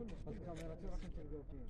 الكاميرا راح كنتلقاو فيهم